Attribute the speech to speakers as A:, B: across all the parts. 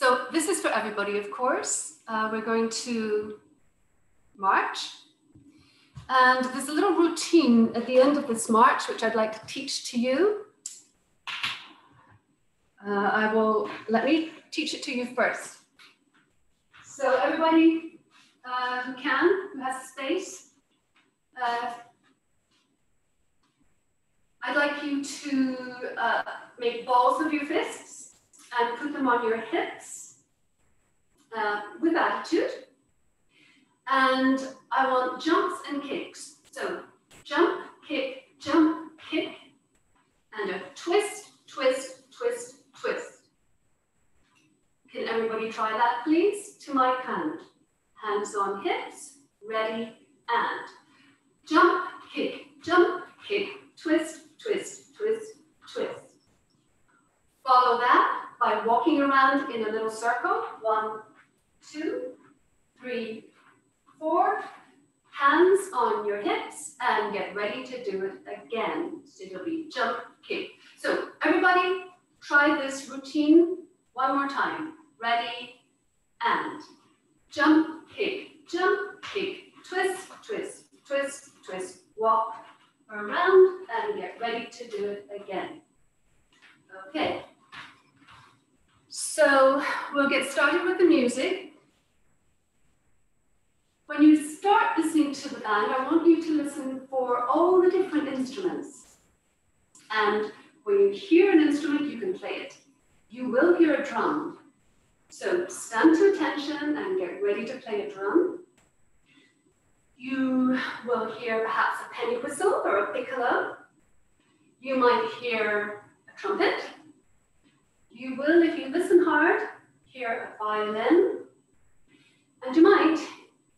A: So this is for everybody, of course. Uh, we're going to march. And there's a little routine at the end of this march, which I'd like to teach to you. Uh, I will, let me teach it to you first. So everybody uh, who can, who has space, uh, I'd like you to uh, make balls of your fists and put them on your hips uh, with attitude. And I want jumps and kicks. So jump, kick, jump, kick, and a twist, twist, twist, twist. Can everybody try that, please? To my hand. Hands on hips, ready, and jump, kick, jump, kick, twist, twist, twist, twist. Follow that by walking around in a little circle. One, two, three, four. Hands on your hips and get ready to do it again. So it'll be jump, kick. So everybody try this routine one more time. Ready and jump, kick, jump, kick, twist, twist, twist, twist, walk around and get ready to do it again. Okay. So we'll get started with the music. When you start listening to the band, I want you to listen for all the different instruments. And when you hear an instrument, you can play it. You will hear a drum. So stand to attention and get ready to play a drum. You will hear perhaps a penny whistle or a piccolo. You might hear a trumpet. You will, if you listen hard, hear a violin. And you might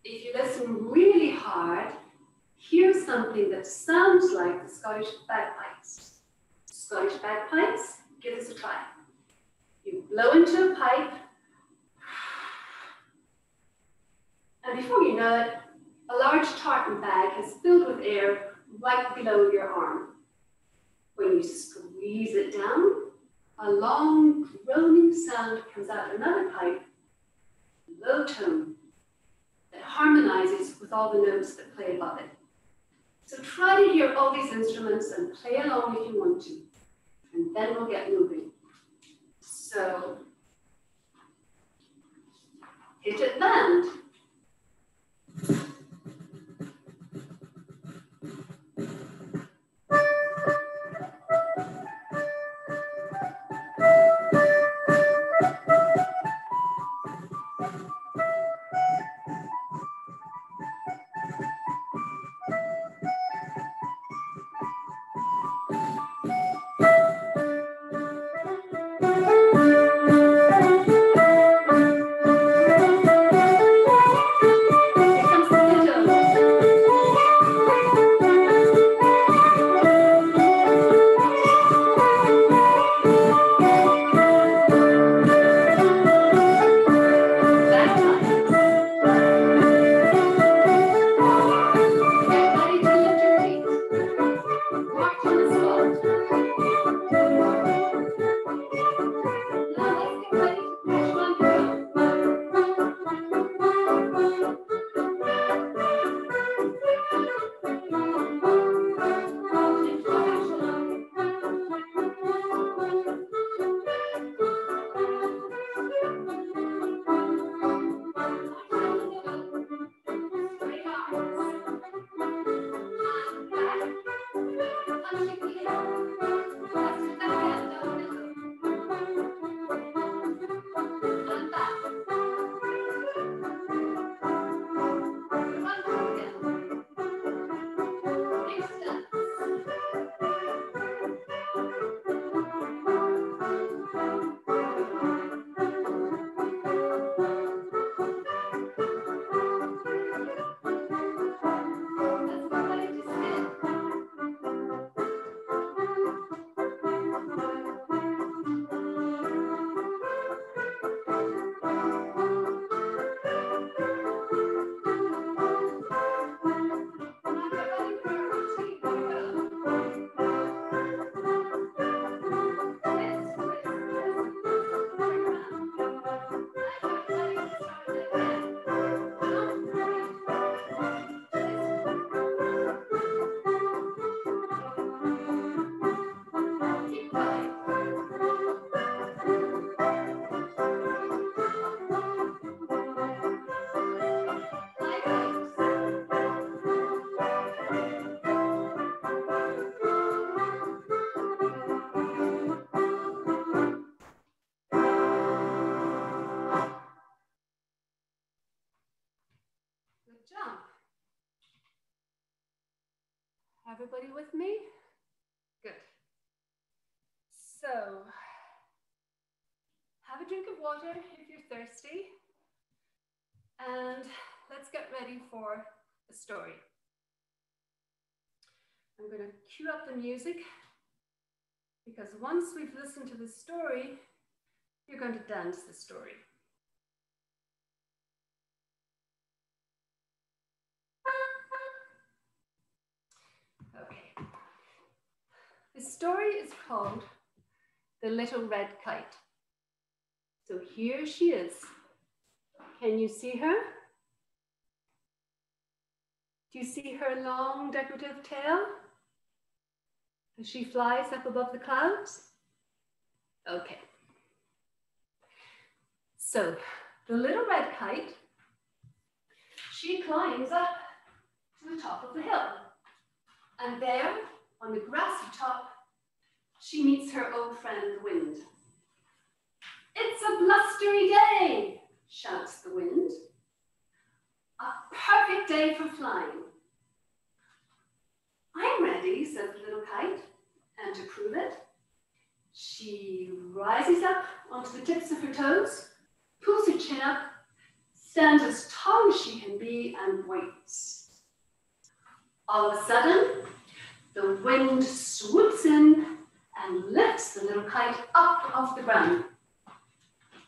A: if you listen really hard, hear something that sounds like the Scottish bagpipes. Scottish bagpipes, give this a try. You blow into a pipe, and before you know it, a large tartan bag is filled with air right below your arm. When you squeeze it down, a long groaning sound comes out another pipe, low tone, that harmonizes with all the notes that play above it. So try to hear all these instruments and play along if you want to, and then we'll get moving. So, hit it band. Cue up the music because once we've listened to the story, you're going to dance the story. Okay. The story is called The Little Red Kite. So here she is. Can you see her? Do you see her long decorative tail? As she flies up above the clouds? Okay. So the little red kite, she climbs up to the top of the hill. And there, on the grassy top, she meets her old friend, the wind. It's a blustery day, shouts the wind. A perfect day for flying. I'm ready, says the little kite, and to prove it, she rises up onto the tips of her toes, pulls her chin up, stands as tall as she can be, and waits. All of a sudden, the wind swoops in and lifts the little kite up off the ground.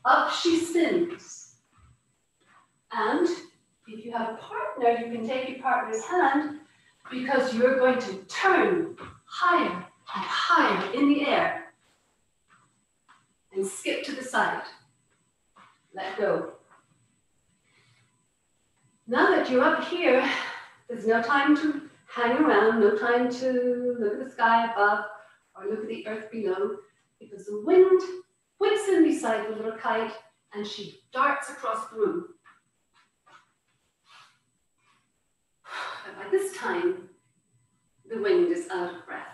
A: Up she spins. And if you have a partner, you can take your partner's hand because you're going to turn higher and higher in the air and skip to the side. Let go. Now that you're up here, there's no time to hang around, no time to look at the sky above or look at the earth below, because the wind whips in beside the little kite and she darts across the room. This time, the wind is out of breath.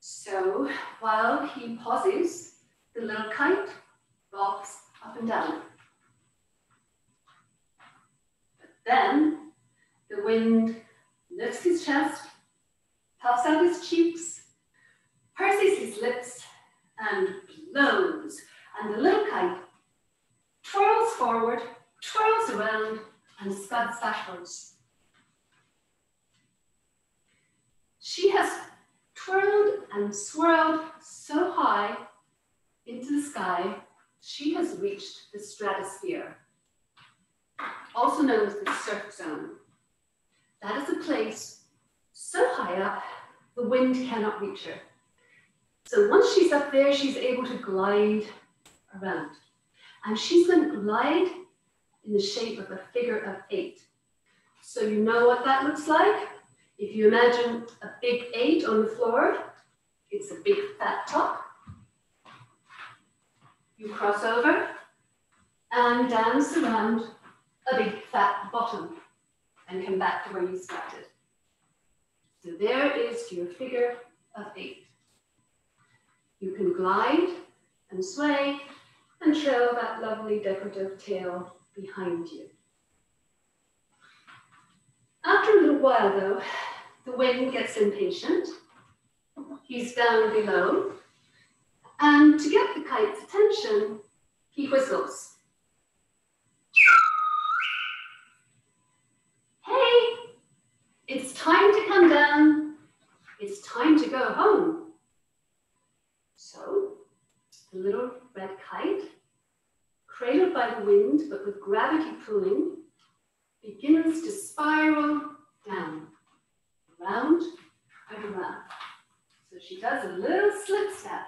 A: So while he pauses, the little kite bobs up and down. But then the wind lifts his chest, puffs out his cheeks, purses his lips, and blows. And the little kite twirls forward, twirls around, and scuds backwards. She has twirled and swirled so high into the sky, she has reached the stratosphere, also known as the surf zone. That is a place so high up, the wind cannot reach her. So once she's up there, she's able to glide around. And she's going to glide in the shape of a figure of eight. So you know what that looks like? If you imagine a big eight on the floor, it's a big fat top. You cross over and dance around a big fat bottom and come back to where you started. So there is your figure of eight. You can glide and sway and trail that lovely decorative tail behind you. After a little while though, the wind gets impatient. He's down below. And to get the kite's attention, he whistles. Hey, it's time to come down. It's time to go home. So the little red kite, cradled by the wind but with gravity pulling, begins to spiral down, round and around. So she does a little slip step.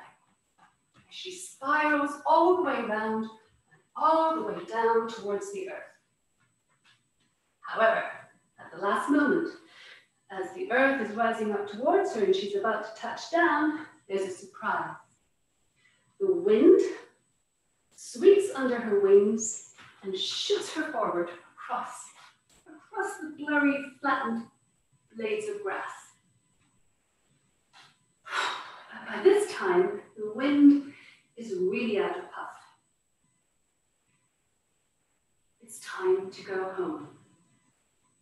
A: She spirals all the way around and all the way down towards the earth. However, at the last moment, as the earth is rising up towards her and she's about to touch down, there's a surprise. The wind sweeps under her wings and shoots her forward across, across the blurry, flattened blades of grass. By this time, the wind is really out of puff. It's time to go home.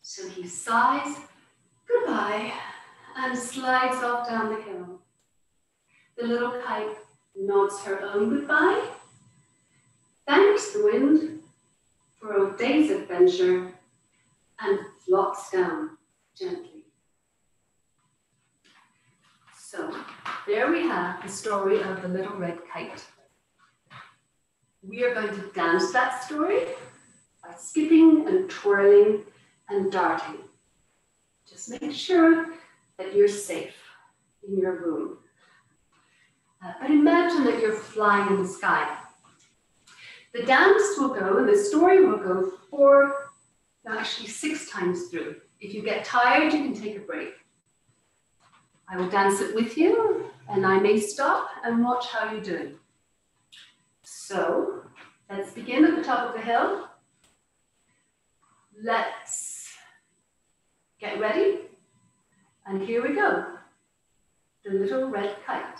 A: So he sighs goodbye and slides off down the hill. The little kite nods her own goodbye, thanks the wind for a day's adventure, and flops down gently. So there we have the story of the little red kite. We are going to dance that story by skipping and twirling and darting. Just make sure that you're safe in your room. Uh, but imagine that you're flying in the sky. The dance will go, and the story will go actually six times through. If you get tired, you can take a break. I will dance it with you, and I may stop and watch how you're doing. So let's begin at the top of the hill. Let's get ready. And here we go. The little red kite.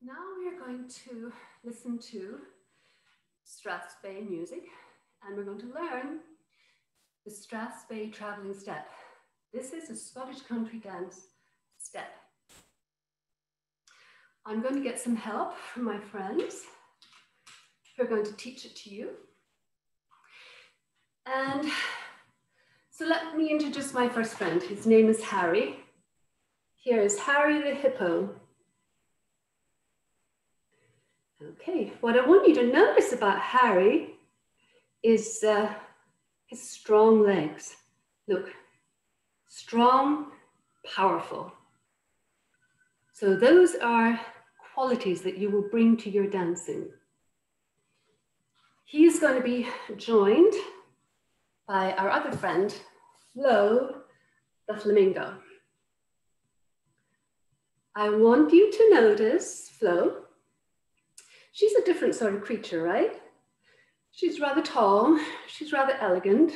A: Now we are going to listen to Strathspey music and we're going to learn the Strathspey traveling step. This is a Scottish country dance step. I'm going to get some help from my friends who are going to teach it to you. And so let me introduce my first friend. His name is Harry. Here is Harry the hippo. Okay, what I want you to notice about Harry is uh, his strong legs. Look, strong, powerful. So those are qualities that you will bring to your dancing. He's going to be joined by our other friend, Flo the flamingo. I want you to notice Flo She's a different sort of creature, right? She's rather tall, she's rather elegant,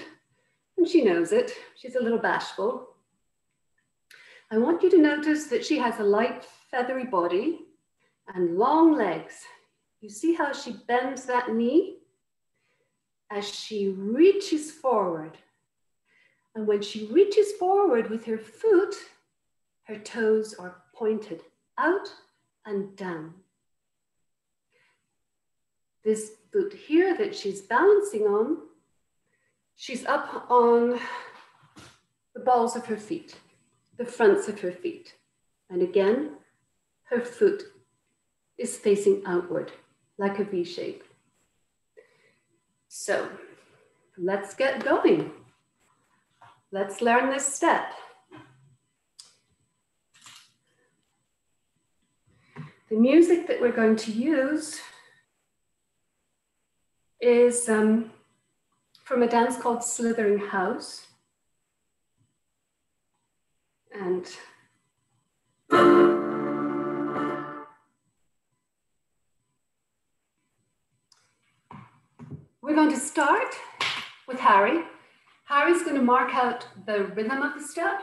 A: and she knows it. She's a little bashful. I want you to notice that she has a light, feathery body and long legs. You see how she bends that knee? As she reaches forward. And when she reaches forward with her foot, her toes are pointed out and down this boot here that she's balancing on, she's up on the balls of her feet, the fronts of her feet. And again, her foot is facing outward like a V shape. So let's get going. Let's learn this step. The music that we're going to use is um, from a dance called Slytherin House. And we're going to start with Harry. Harry's going to mark out the rhythm of the step.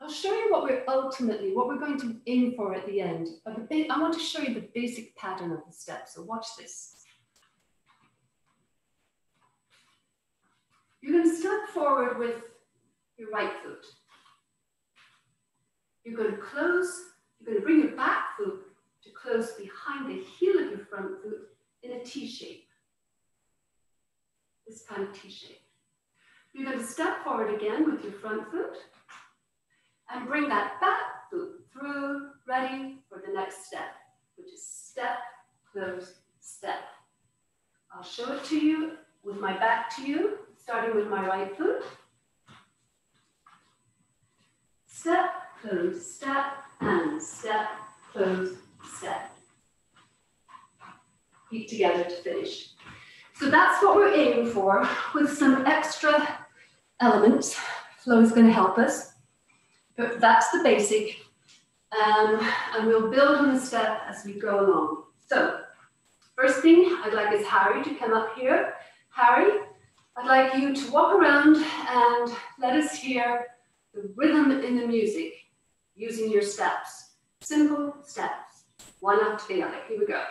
A: I'll show you what we're ultimately, what we're going to aim for at the end. I want to show you the basic pattern of the step, so watch this. You're going to step forward with your right foot. You're going to close, you're going to bring your back foot to close behind the heel of your front foot in a T shape. This kind of T shape. You're going to step forward again with your front foot and bring that back foot through, ready for the next step, which is step, close, step. I'll show it to you with my back to you starting with my right foot. Step, close, step, and step, close, step. Feet together to finish. So that's what we're aiming for with some extra elements. Flo is going to help us. But that's the basic. Um, and we'll build on the step as we go along. So first thing I'd like is Harry to come up here. Harry, I'd like you to walk around and let us hear the rhythm in the music using your steps. Simple steps, one after the other. Here we go.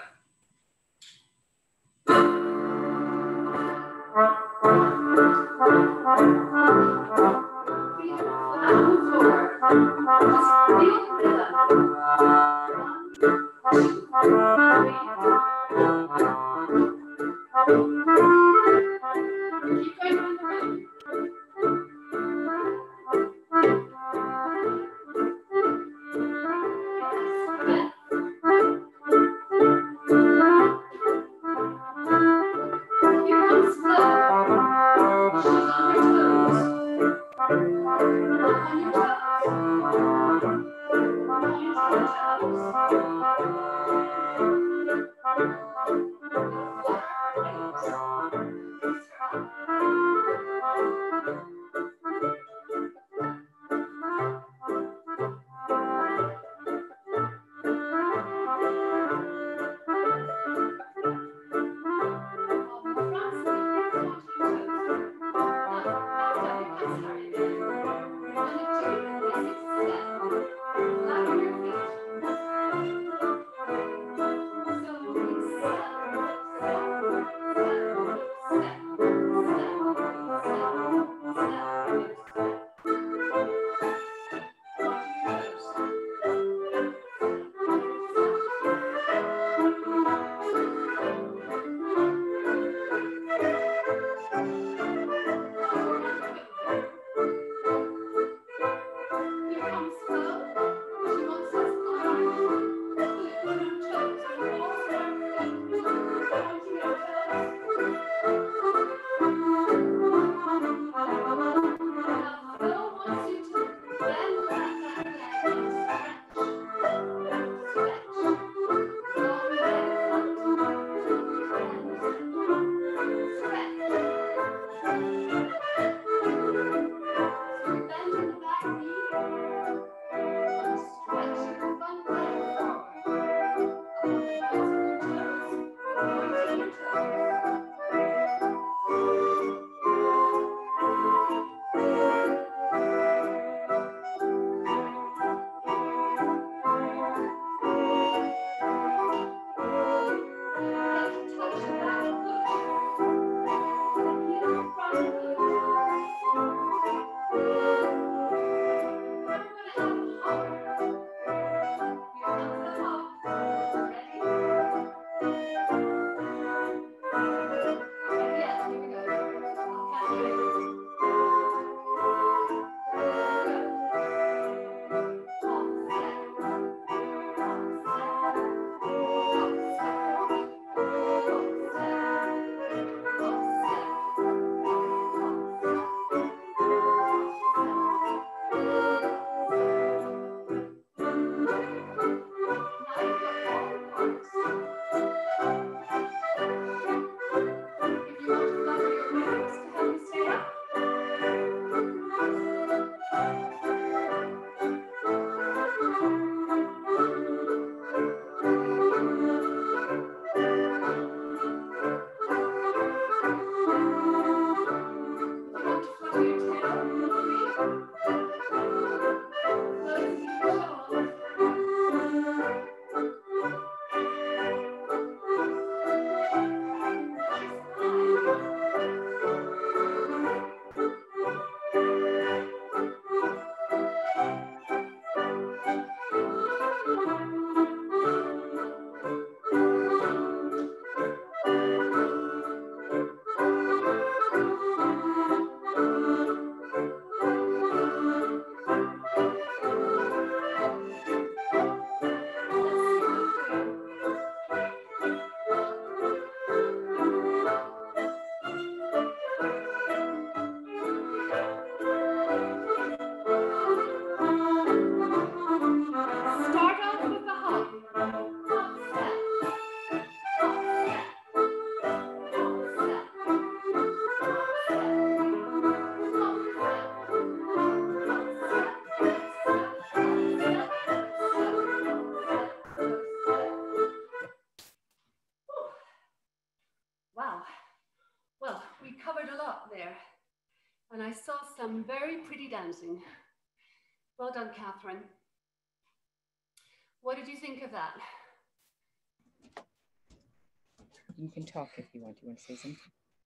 B: Can talk if you want. You want to say something?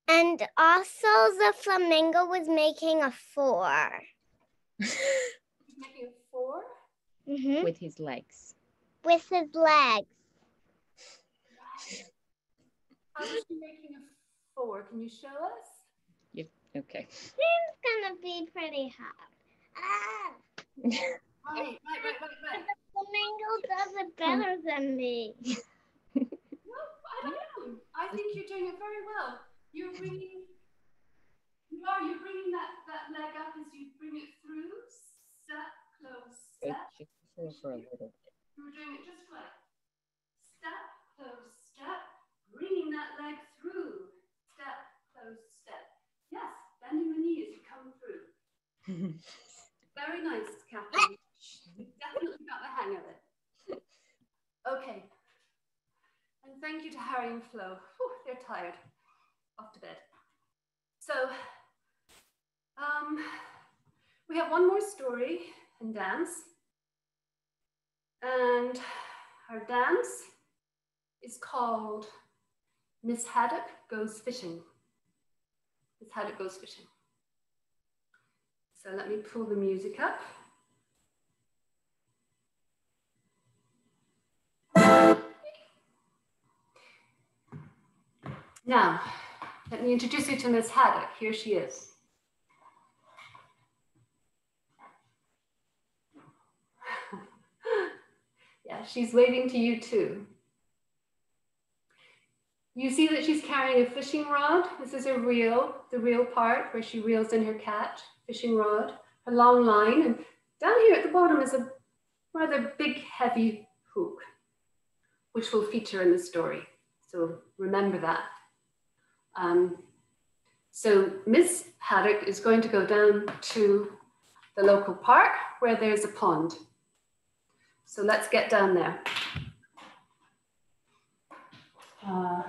C: And also, the flamingo was making a four.
A: Making a four?
C: hmm
B: With his legs.
C: With his legs.
A: How was she making a four? Can you show us?
B: Okay.
C: It's gonna be pretty hard. Ah,
A: Right, right, right, right, right.
C: the flamingo does it better than me.
A: No, I don't know. I think you're doing it very well. You're bringing, you are, you're bringing that, that leg up as you bring it through. Step, close, step.
B: just for a little bit.
A: You were doing it just right. Step, close, step. Bringing that leg through. Step, close, step. Yes, bending the knee as you come through. Very nice, Catherine. You definitely got the hang of it. Okay. Thank you to Harry and Flo. Whew, they're tired. Off to bed. So, um, we have one more story and dance. And our dance is called Miss Haddock Goes Fishing. Miss Haddock Goes Fishing. So let me pull the music up. Now, let me introduce you to Miss Haddock. Here she is. yeah, she's waving to you too. You see that she's carrying a fishing rod. This is her reel, the reel part where she reels in her catch, fishing rod, a long line. And down here at the bottom is a rather big, heavy hook, which will feature in the story. So remember that. Um, so Miss Haddock is going to go down to the local park where there's a pond. So let's get down there. Uh,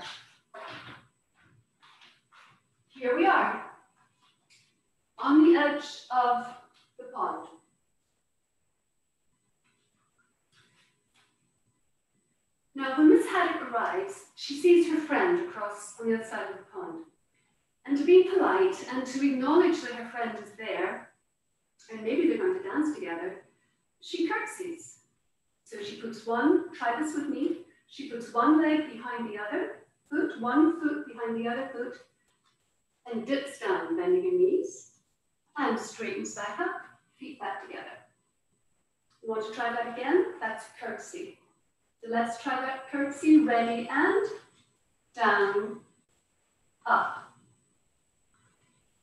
A: here we are on the edge of the pond. Now, when Miss Haddock arrives, she sees her friend across on the other side of the pond. And to be polite and to acknowledge that her friend is there, and maybe they're going to dance together, she curtsies. So she puts one, try this with me, she puts one leg behind the other foot, one foot behind the other foot, and dips down, bending her knees, and straightens back up, feet back together. Want to try that again? That's curtsy. So let's try that curtsy, ready, and down, up.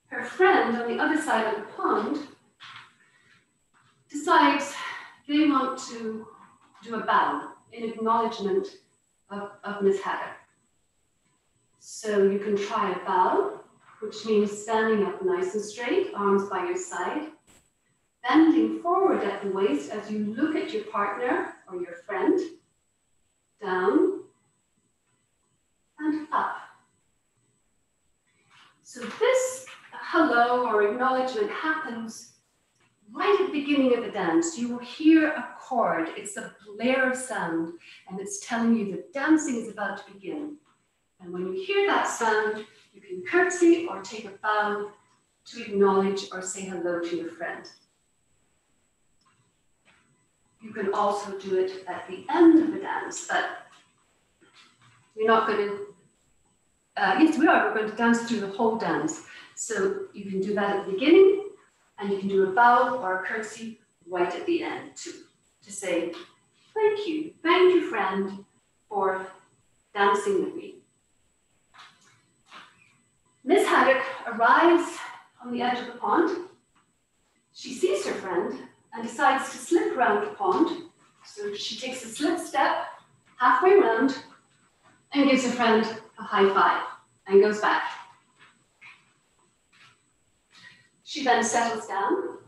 A: Her friend on the other side of the pond decides they want to do a bow in acknowledgement of, of Miss Haddock. So you can try a bow, which means standing up nice and straight, arms by your side, bending forward at the waist as you look at your partner or your friend, down and up. So this hello or acknowledgement happens right at the beginning of the dance. You will hear a chord. It's a blare of sound, and it's telling you that dancing is about to begin. And when you hear that sound, you can curtsy or take a bow to acknowledge or say hello to your friend. You can also do it at the end of the dance, but we're not going to, uh, yes, we are, we're going to dance through the whole dance. So you can do that at the beginning, and you can do a bow or a curtsy right at the end too, to say, thank you, thank you, friend, for dancing with me. Miss Haddock arrives on the edge of the pond. She sees her friend and decides to slip around the pond. So she takes a slip step halfway around and gives her friend a high five and goes back. She then settles down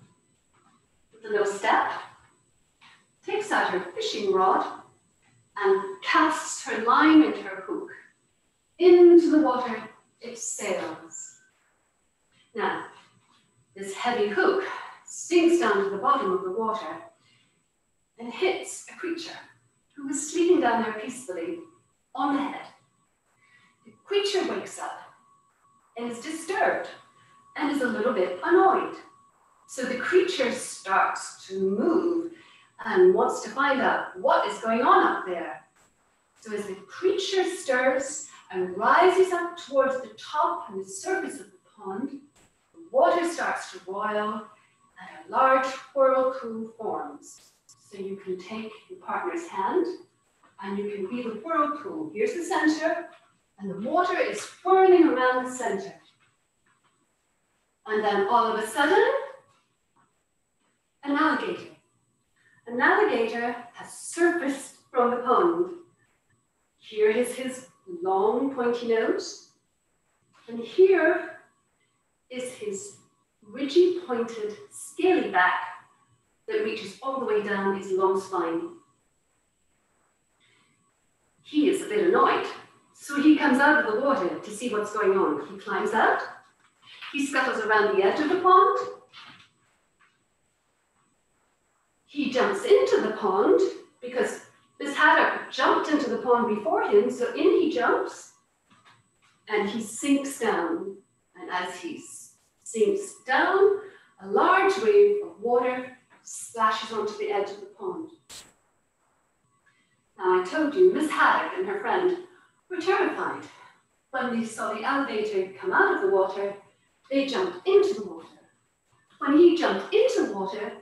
A: with a little step, takes out her fishing rod, and casts her line and her hook into the water. It sails Now, this heavy hook sinks down to the bottom of the water and hits a creature who was sleeping down there peacefully on the head. The creature wakes up and is disturbed and is a little bit annoyed. So the creature starts to move and wants to find out what is going on up there. So as the creature stirs and rises up towards the top and the surface of the pond, the water starts to boil a large whirlpool forms. So you can take your partner's hand and you can be the whirlpool. Here's the center, and the water is whirling around the center. And then all of a sudden, an alligator. An alligator has surfaced from the pond. Here is his long pointy nose, and here is his ridgy pointed scaly back that reaches all the way down his long spine. He is a bit annoyed, so he comes out of the water to see what's going on. He climbs out, he scuttles around the edge of the pond, he jumps into the pond because Miss Haddock jumped into the pond before him, so in he jumps and he sinks down. And as he sinks down, a large wave of water splashes onto the edge of the pond. Now, I told you, Miss Haddock and her friend were terrified. When they saw the alligator come out of the water, they jumped into the water. When he jumped into the water,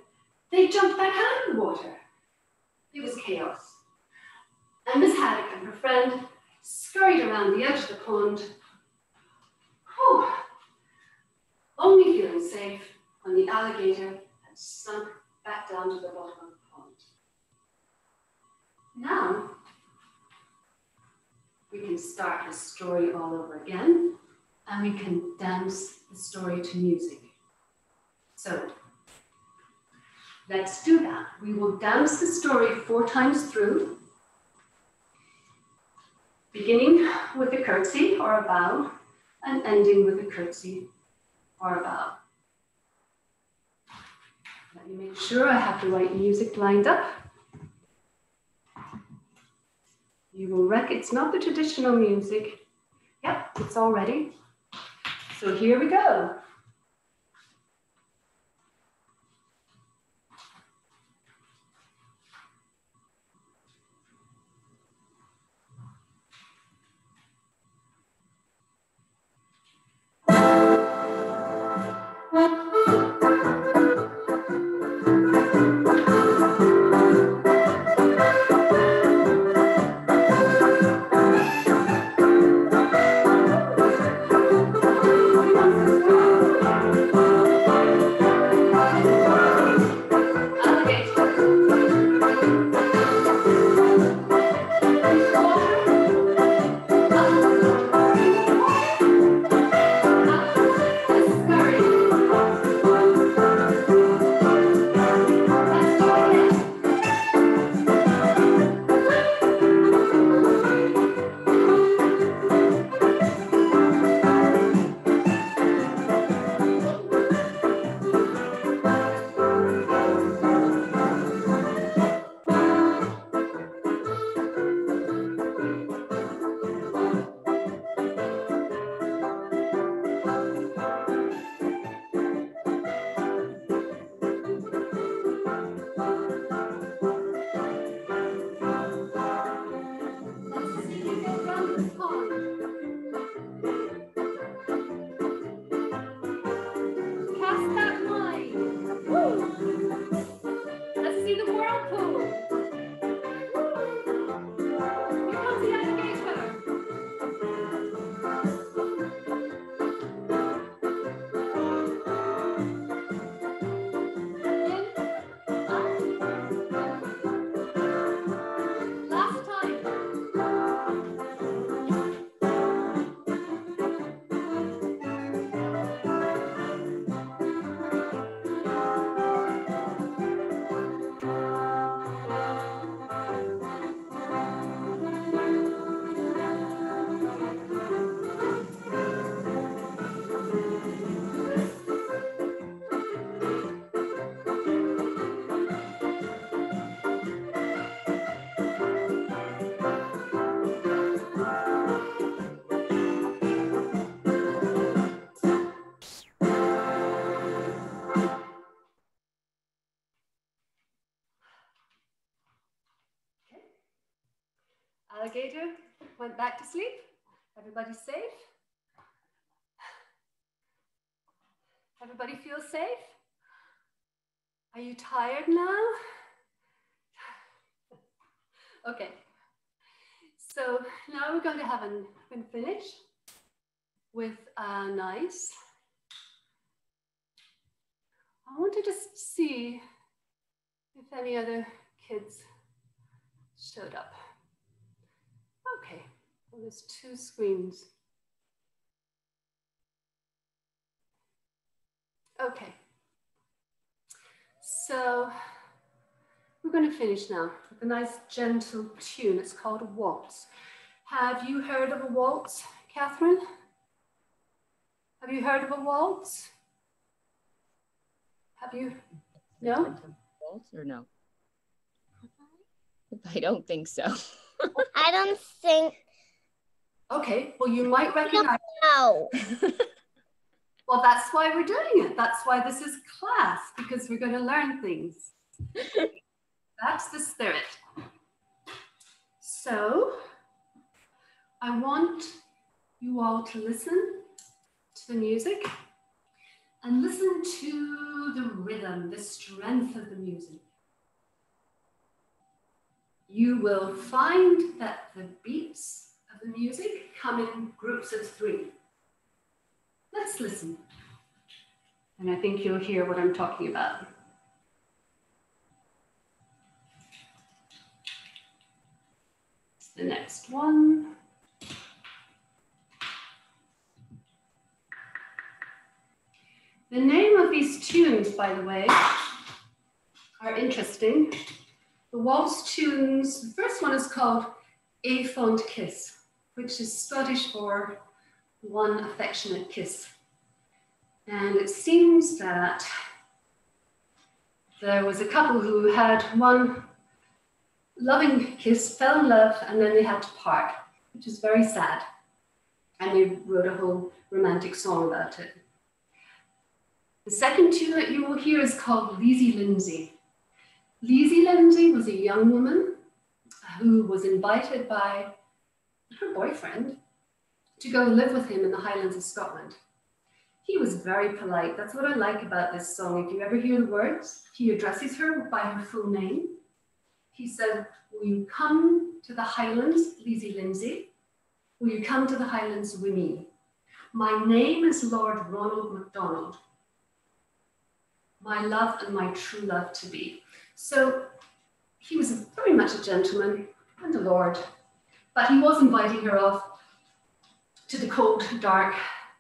A: they jumped back out of the water. It was chaos. And Miss Haddock and her friend scurried around the edge of the pond, whew, only feeling safe when the alligator had sunk back down to the bottom of the pond. Now, we can start the story all over again, and we can dance the story to music. So, let's do that. We will dance the story four times through, beginning with a curtsy or a bow, and ending with a curtsy or a bow. Let me make sure I have the right music lined up. You will wreck, it's not the traditional music. Yep, it's all ready. So here we go. Back to sleep. Everybody safe? Everybody feel safe? Are you tired now? okay. So now we're going to have an, and finish with a nice. I want to just see if any other kids showed up. Okay, well, there's two screens. Okay. So we're going to finish now with a nice gentle tune. It's called a waltz. Have you heard of a waltz, Catherine? Have you heard of a waltz? Have you? No?
B: Waltz or no? I don't think so.
C: I don't think
A: Okay, well, you might recognize.
C: no.
A: Well, that's why we're doing it. That's why this is class, because we're going to learn things. That's the spirit. So, I want you all to listen to the music and listen to the rhythm, the strength of the music. You will find that the beats the music come in groups of three. Let's listen. And I think you'll hear what I'm talking about. The next one. The name of these tunes, by the way, are interesting. The waltz tunes, the first one is called A Fond Kiss, which is Scottish for one affectionate kiss. And it seems that there was a couple who had one loving kiss, fell in love, and then they had to part, which is very sad. And they wrote a whole romantic song about it. The second tune that you will hear is called Lizzie Lindsay. Lizzie Lindsay was a young woman who was invited by her boyfriend to go live with him in the Highlands of Scotland. He was very polite. That's what I like about this song. If you ever hear the words, he addresses her by her full name. He said, Will you come to the Highlands, Lizzie Lindsay? Will you come to the Highlands with me? My name is Lord Ronald MacDonald. My love and my true love to be. So he was very much a gentleman and a lord, but he was inviting her off to the cold, dark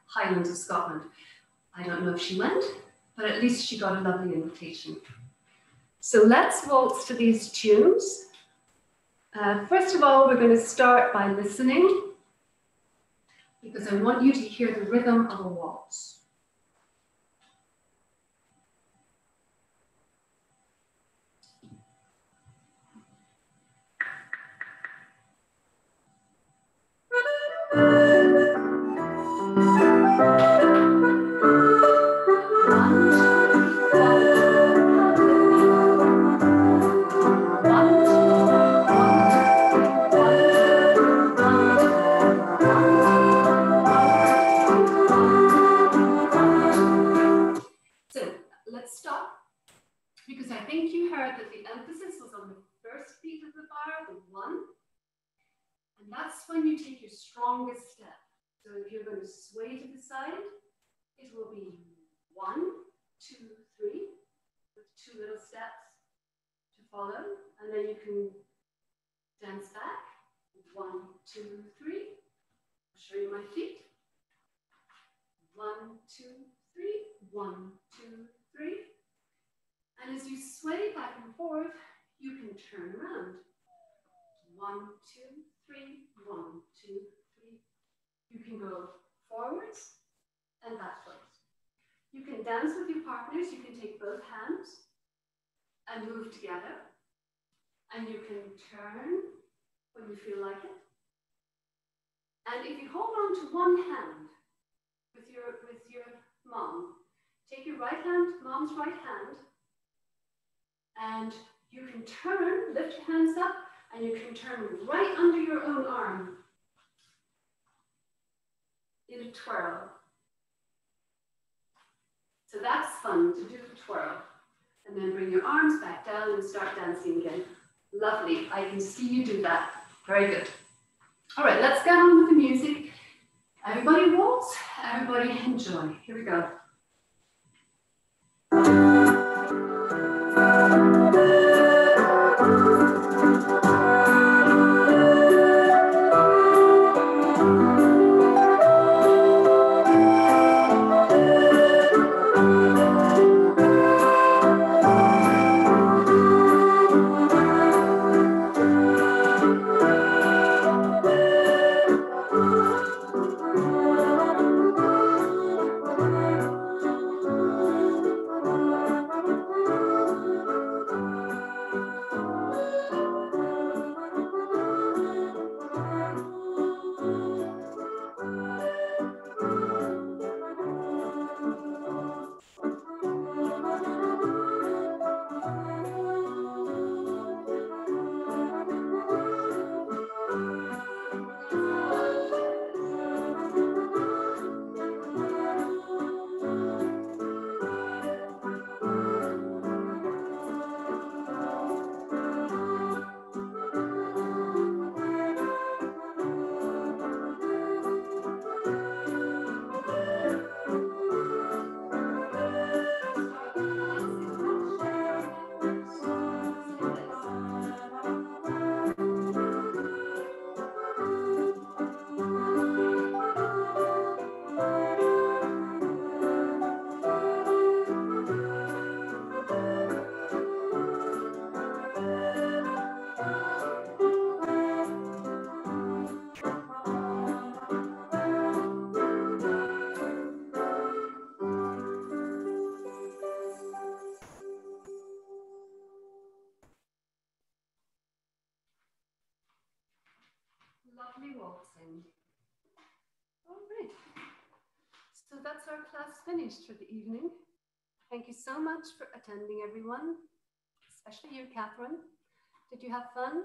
A: Highlands of Scotland. I don't know if she went, but at least she got a lovely invitation. So let's waltz to these tunes. Uh, first of all, we're going to start by listening because I want you to hear the rhythm of a waltz. Thank you. Dance back. One, two, three. I'll show you my feet. One, two, three. One, two, three. And as you sway back and forth, you can turn around. One, two, three, one, two, three. You can go forwards and backwards. You can dance with your partners. You can take both hands and move together. And you can turn when you feel like it. And if you hold on to one hand with your, with your mom, take your right hand, mom's right hand, and you can turn, lift your hands up, And you can turn right under your own arm in a twirl. So that's fun to do the twirl. And then bring your arms back down and start dancing again. Lovely. I can see you do that. Very good. All right, let's get on with the music. Everybody waltz, everybody enjoy. Here we go. Finished for the evening. Thank you so much for attending, everyone, especially you, Catherine. Did you have fun?